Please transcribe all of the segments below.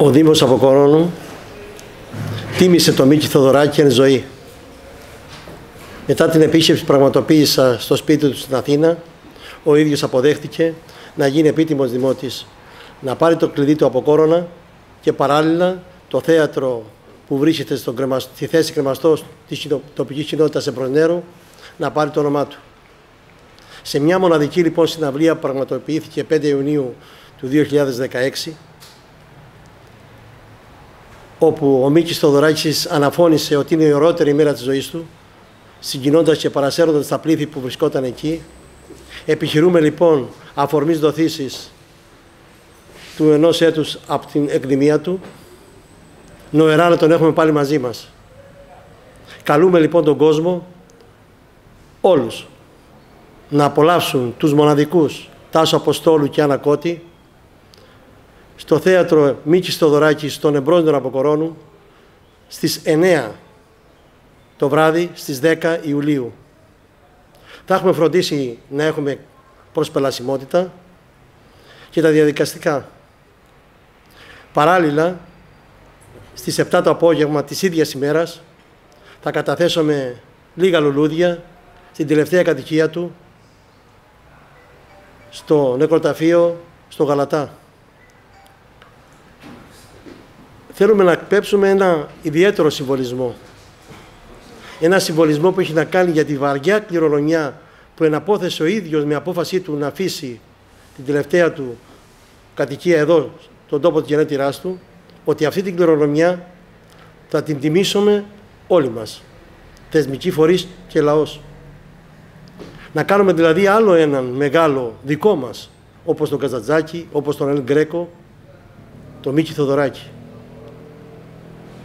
Ο Δήμος Αποκορώνου τίμησε το Μίκη Θοδωράκη εν ζωή. Μετά την επίσκεψη που πραγματοποίησα στο σπίτι του στην Αθήνα, ο ίδιος αποδέχτηκε να γίνει επίτιμος δημότης, να πάρει το κλειδί του Αποκόρονα και παράλληλα το θέατρο που βρίσκεται στο στη θέση κρεμαστός της τοπικής κοινότητας Εμπρονέρου να πάρει το όνομά του. Σε μια μοναδική λοιπόν συναυλία που πραγματοποιήθηκε 5 Ιουνίου του 2016 όπου ο Μίκης Θοδωράκης αναφώνησε ότι είναι η ωραιότερη ημέρα της ζωής του, συγκινώντας και παρασέροντας τα πλήθη που βρισκόταν εκεί. Επιχειρούμε λοιπόν αφορμής δοθήσεις του ενός έτους από την εκδημία του, νοερά να τον έχουμε πάλι μαζί μας. Καλούμε λοιπόν τον κόσμο, όλους, να απολαύσουν τους μοναδικούς Τάσο Αποστόλου και Άννα στο θέατρο Μίκης Θοδωράκης στον Εμπρόντων Αποκορώνου στις 9 το βράδυ στις 10 Ιουλίου. Θα έχουμε φροντίσει να έχουμε προσπελασιμότητα και τα διαδικαστικά. Παράλληλα, στις 7 το απόγευμα της ίδιας ημέρας θα καταθέσουμε λίγα λουλούδια στην τελευταία κατοικία του στο νεκροταφείο στο Γαλατά. Θέλουμε να εκπέψουμε ένα ιδιαίτερο συμβολισμό. Ένα συμβολισμό που έχει να κάνει για τη βαριά κληρονομιά που εναπόθεσε ο ίδιος με απόφασή του να αφήσει την τελευταία του κατοικία εδώ, στον τόπο της γενέτηράς του, ότι αυτή την κληρονομιά θα την τιμήσουμε όλοι μας, θεσμικοί φορείς και λαός. Να κάνουμε δηλαδή άλλο έναν μεγάλο δικό μας, όπως τον Καζατζάκη, όπως τον Ελ Γκρέκο, τον Μίκη Θοδωράκη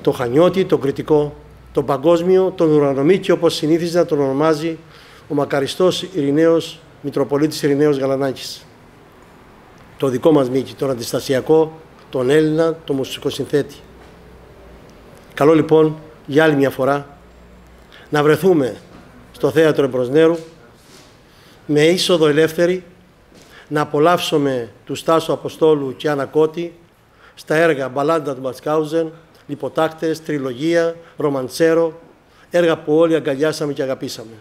το Χανιώτη, το Κριτικό, τον Παγκόσμιο, τον Ουρανομίκη όπως συνήθιζε να τον ονομάζει ο μακαριστός Ειρηναίος Μητροπολίτης Ειρηναίος Γαλανάκης. Το δικό μας Μίκη, τον αντιστασιακό, τον Έλληνα, τον μουσικοσυνθέτη. Καλό λοιπόν για άλλη μια φορά να βρεθούμε στο Θέατρο Εμπροσνέρου με είσοδο ελεύθερη να απολαύσουμε του Στάσου Αποστόλου και Ανακότη στα έργα Μπαλάντα του Ματσκάουζεν, Λιποτάκτες, Τριλογία, Ρομαντσέρο, έργα που όλοι αγκαλιάσαμε και αγαπήσαμε.